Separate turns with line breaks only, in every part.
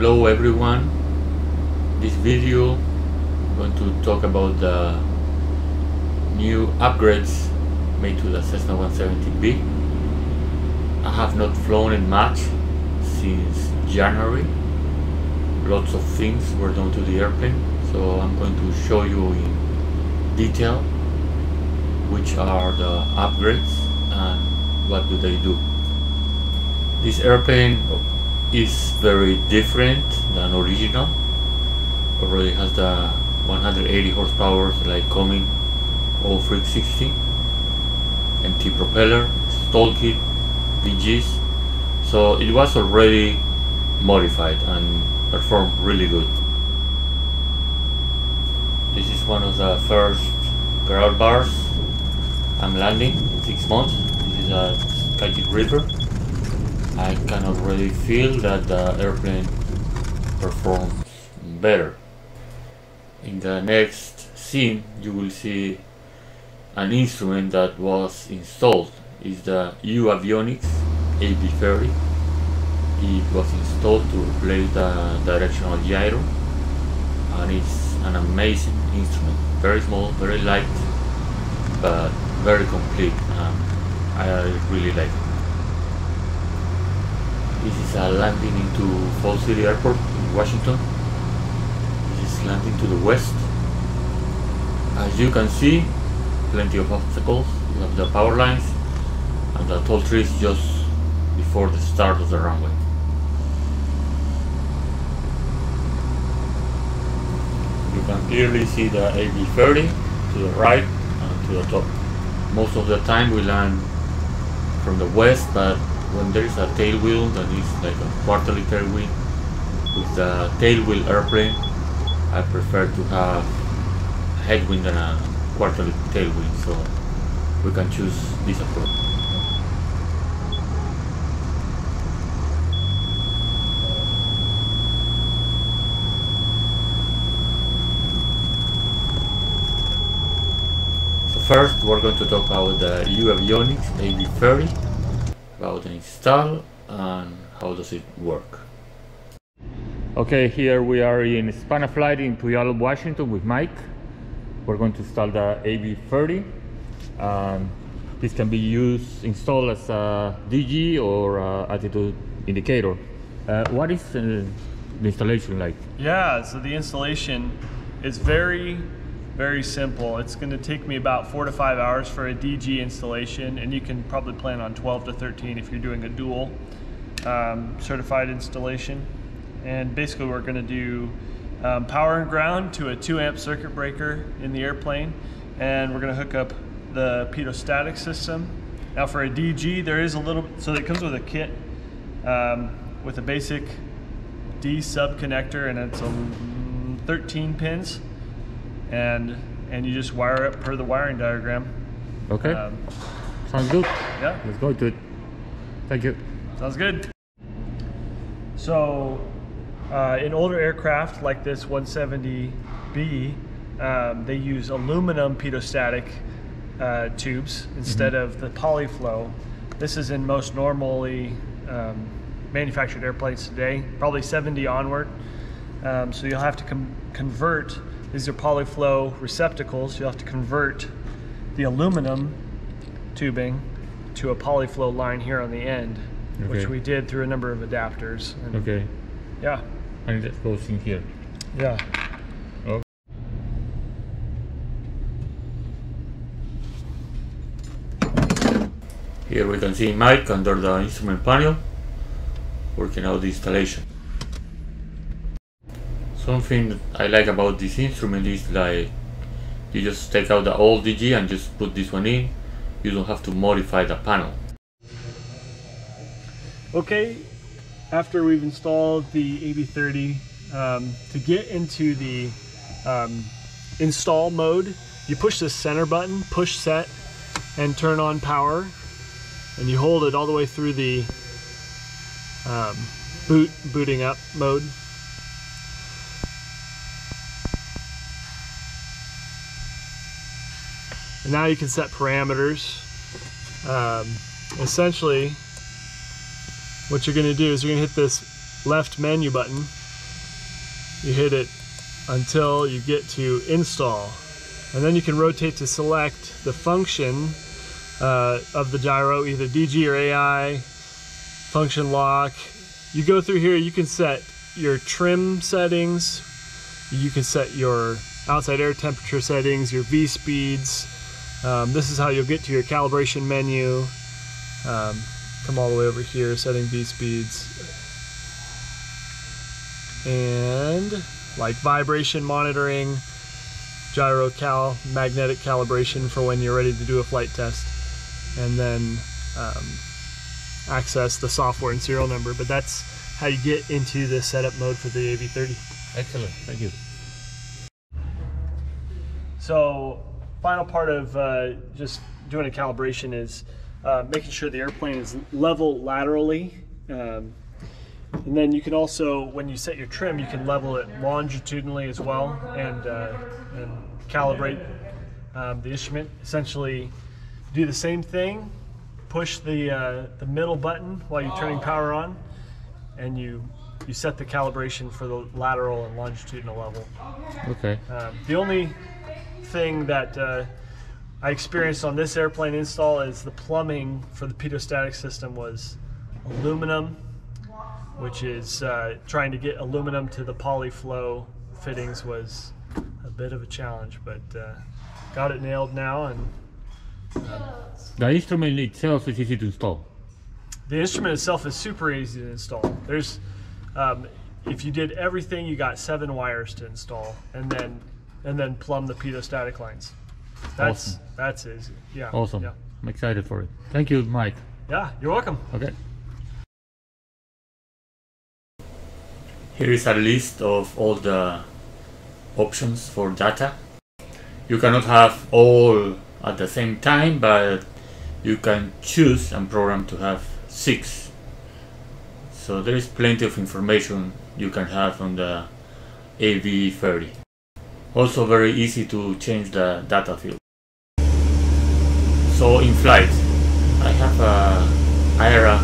Hello everyone. This video I'm going to talk about the new upgrades made to the Cessna 170B. I have not flown it much since January. Lots of things were done to the airplane, so I'm going to show you in detail which are the upgrades and what do they do. This airplane is very different than original. Already has the 180 horsepower like coming all 360 MT propeller, stall kit, VGs. So it was already modified and performed really good. This is one of the first ground bars I'm landing in six months. This is a Skyjet Reaper I can already feel that the airplane performs better. In the next scene you will see an instrument that was installed. It's the U Avionics AV30. It was installed to replace the directional gyro and it's an amazing instrument. Very small, very light, but very complete. Um, I really like it. This is a landing into Falls City Airport in Washington. This is landing to the west. As you can see, plenty of obstacles. You have the power lines and the tall trees just before the start of the runway. You can clearly see the AV30 to the right and to the top. Most of the time we land from the west, but when there is a tail wheel that is like a quarterly tail wheel with the tail wheel airplane I prefer to have a headwind and a quarterly tail wheel so we can choose this approach. So first we're going to talk about the U Avionics AV30 about the install and how does it work. Okay, here we are in Spanaflight in Puyallup, Washington with Mike. We're going to install the AV30. Um, this can be used, installed as a DG or a attitude indicator. Uh, what is uh, the installation like?
Yeah, so the installation is very very simple. It's going to take me about four to five hours for a DG installation, and you can probably plan on 12 to 13 if you're doing a dual um, certified installation. And basically, we're going to do um, power and ground to a 2 amp circuit breaker in the airplane, and we're going to hook up the pitot-static system. Now, for a DG, there is a little, so it comes with a kit um, with a basic D sub connector, and it's a 13 pins and and you just wire it per the wiring diagram.
Okay. Um, Sounds good.
Yeah.
Let's go to it. Thank you.
Sounds good. So, uh, in older aircraft like this 170B, um, they use aluminum pitot-static uh, tubes instead mm -hmm. of the polyflow. This is in most normally um, manufactured airplanes today, probably 70 onward. Um, so you'll have to convert these are polyflow receptacles. You'll have to convert the aluminum tubing to a polyflow line here on the end, okay. which we did through a number of adapters.
And okay.
Yeah.
And it goes in here.
Yeah.
Okay. Here we can see Mike under the instrument panel working out the installation something I like about this instrument is like you just take out the old DG and just put this one in. You don't have to modify the panel.
Okay after we've installed the AV30 um, to get into the um, install mode you push the center button push set and turn on power and you hold it all the way through the um, boot booting up mode And now you can set parameters. Um, essentially, what you're gonna do is you're gonna hit this left menu button you hit it until you get to install. And then you can rotate to select the function uh, of the gyro, either DG or AI, function lock. You go through here, you can set your trim settings, you can set your outside air temperature settings, your V speeds. Um, this is how you'll get to your calibration menu. Um, come all the way over here, setting V speeds. And like vibration monitoring, gyro cal, magnetic calibration for when you're ready to do a flight test, and then um, access the software and serial number. But that's how you get into the setup mode for the AV30.
Excellent, thank you.
So, final part of uh, just doing a calibration is uh, making sure the airplane is level laterally. Um, and then you can also, when you set your trim, you can level it longitudinally as well and, uh, and calibrate um, the instrument. Essentially, do the same thing, push the, uh, the middle button while you're turning power on, and you, you set the calibration for the lateral and longitudinal level.
Okay.
Um, the only thing that uh, I experienced on this airplane install is the plumbing for the pitot-static system was aluminum, which is uh, trying to get aluminum to the polyflow fittings was a bit of a challenge, but uh, got it nailed now. And
The instrument itself is easy to install.
the instrument itself is super easy to install. There's, um, if you did everything, you got seven wires to install, and then and then plumb the pitot-static lines. That's
Awesome.
that's easy. Yeah.
Awesome.
Yeah.
I'm excited for it. Thank you, Mike.
Yeah, you're welcome.
Okay. Here is a list of all the options for data. You cannot have all at the same time, but you can choose and program to have six. So there is plenty of information you can have on the AV30. Also very easy to change the data field. So in flight, I have a aera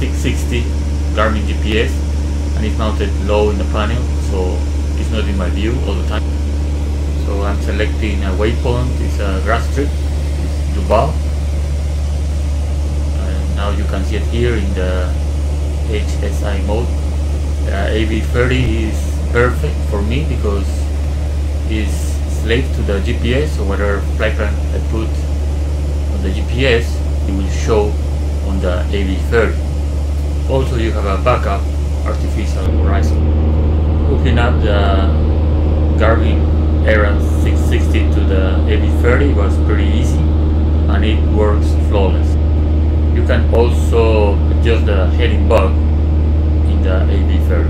660 Garmin GPS and it's mounted low in the panel so it's not in my view all the time. So I'm selecting a waypoint, it's a grass strip, it's Duval. And now you can see it here in the HSI mode. Uh, AV30 is perfect for me because it's slave to the GPS so whatever flight plan I put on the GPS it will show on the AV30. Also you have a backup artificial horizon. Hooking up the Garmin aera 660 to the AV30 was pretty easy and it works flawless. You can also adjust the heading bug in the AV30.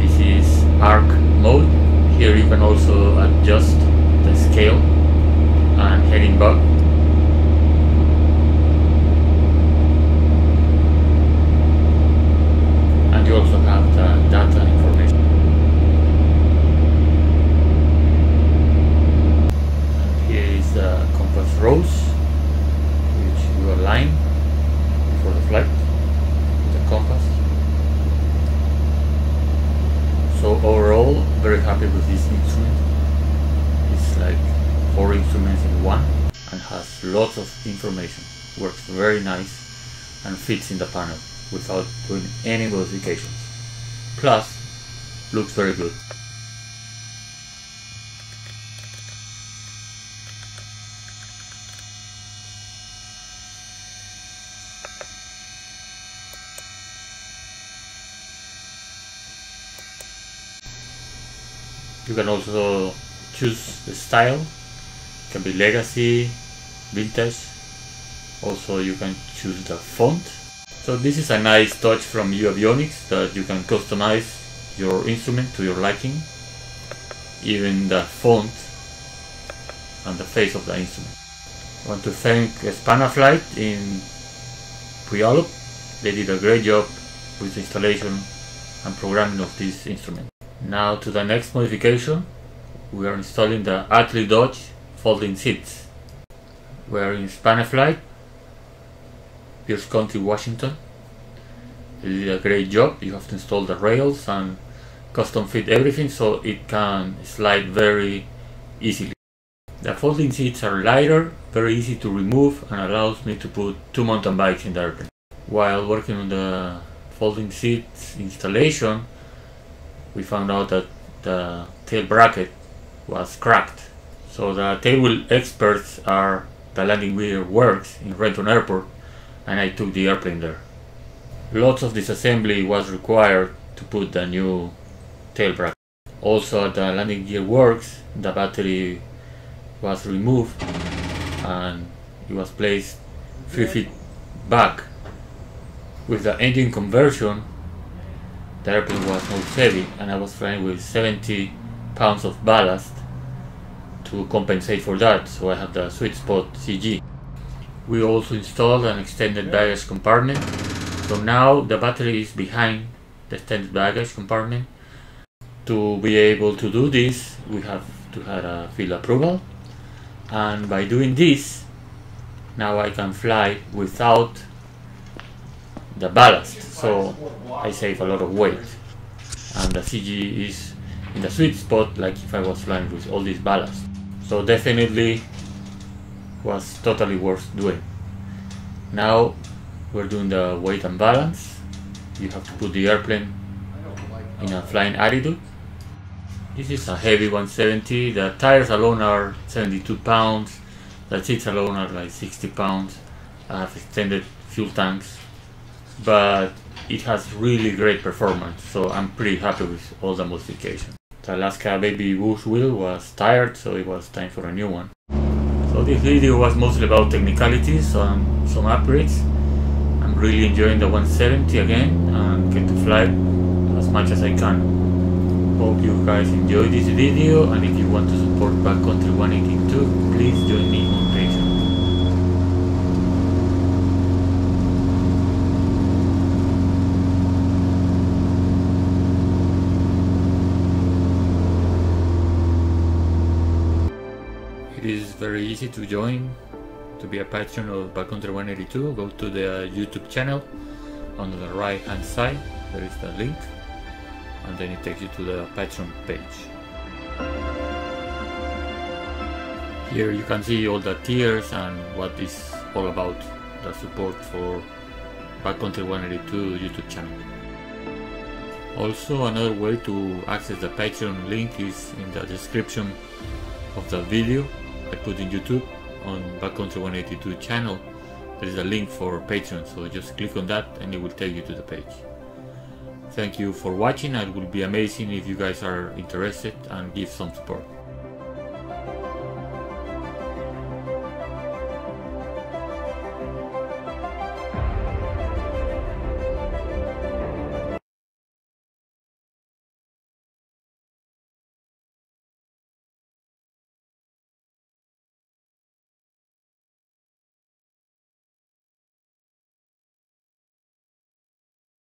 This is arc mode. Here you can also adjust the scale and heading bug. And you also have the data information. And here is the compass rose, which you align for the flight with the compass. So very happy with this instrument. It's like four instruments in one and has lots of information. Works very nice and fits in the panel without doing any modifications. Plus, looks very good. You can also choose the style. It can be legacy, vintage. Also you can choose the font. So this is a nice touch from uAvionix that you can customize your instrument to your liking. Even the font and the face of the instrument. I want to thank Spanaflight in Puyallup. They did a great job with the installation and programming of this instrument. Now to the next modification, we are installing the Atlee Dodge folding seats. We are in Spanaflight Pierce County, Washington. They did a great job. You have to install the rails and custom fit everything so it can slide very easily. The folding seats are lighter, very easy to remove and allows me to put two mountain bikes in the airplane. While working on the folding seats installation, we found out that the tail bracket was cracked. So the tailwheel experts are the landing gear works in Renton Airport and I took the airplane there. Lots of disassembly was required to put the new tail bracket. Also at the landing gear works, the battery was removed and it was placed 3 feet back. With the engine conversion, the airplane was most heavy and I was flying with 70 pounds of ballast to compensate for that, so I have the sweet spot CG. We also installed an extended baggage compartment, so now the battery is behind the extended baggage compartment. To be able to do this, we have to have a field approval, and by doing this, now I can fly without the ballast, so I save a lot of weight, and the CG is in the sweet spot like if I was flying with all this ballast. So definitely was totally worth doing. Now we're doing the weight and balance. You have to put the airplane in a flying attitude. This is a heavy 170. The tires alone are 72 pounds. The seats alone are like 60 pounds. I have extended fuel tanks, but it has really great performance. So I'm pretty happy with all the modifications. The Alaska Baby Bush wheel was tired, so it was time for a new one. So this video was mostly about technicalities and some upgrades. I'm really enjoying the 170 again and get to fly as much as I can. Hope you guys enjoyed this video and if you want to support Backcountry 182, please join me on Patreon. It is very easy to join, to be a patron of Backcountry 182. Go to the YouTube channel on the right hand side, there is the link, and then it takes you to the Patreon page. Here you can see all the tiers and what is all about the support for Backcountry 182 YouTube channel. Also another way to access the Patreon link is in the description of the video I put in YouTube on Backcountry 182 channel. There is a link for Patreon, so just click on that and it will take you to the page. Thank you for watching. It will be amazing if you guys are interested and give some support.